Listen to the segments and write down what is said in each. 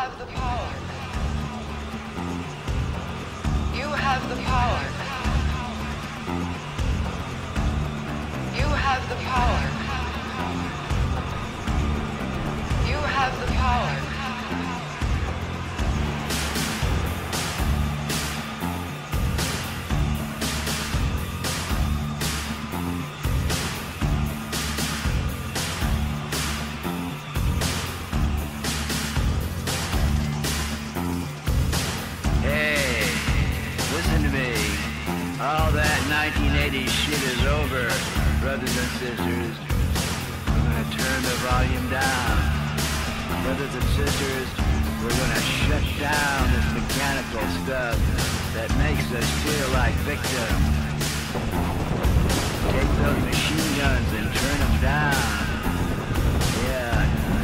have the power. You have the power. You have the power. You have the power. To me. All that 1980 shit is over, brothers and sisters. We're gonna turn the volume down. Brothers and sisters, we're gonna shut down this mechanical stuff that makes us feel like victims. Take those machine guns and turn them down. Yeah,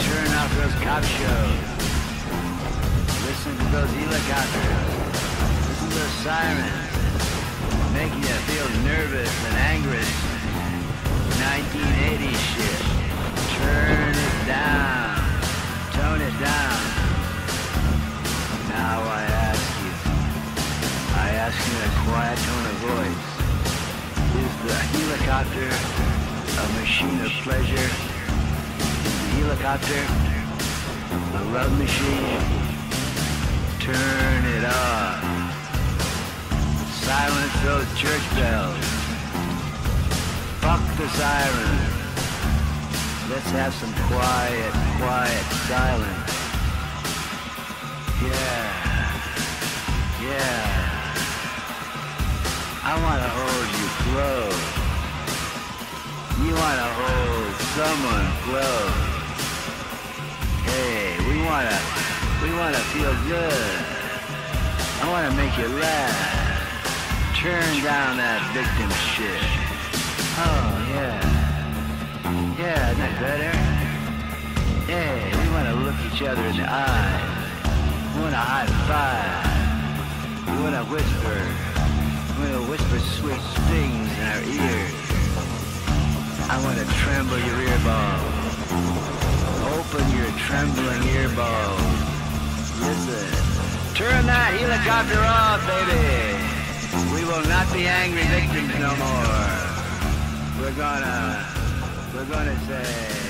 turn off those cop shows. Listen to those helicopters. Sirens. Making you feel nervous and angry. 1980 shit. Turn it down. Tone it down. Now I ask you. I ask you in a quiet tone of voice. Is the helicopter a machine of pleasure? Is the helicopter a love machine? Turn those church bells. Fuck the sirens. Let's have some quiet, quiet silence. Yeah. Yeah. I want to hold you close. You want to hold someone close. Hey, we want to we want to feel good. I want to make you laugh. Turn down that victim shit. Oh, yeah. Yeah, isn't that better? Yeah, we want to look each other in the eyes. We want to high five. We want to whisper. We want to whisper sweet things in our ears. I want to tremble your ear. Open your trembling ear. Listen. Turn that helicopter off, baby. Will not be angry victims no more. We're gonna, we're gonna say,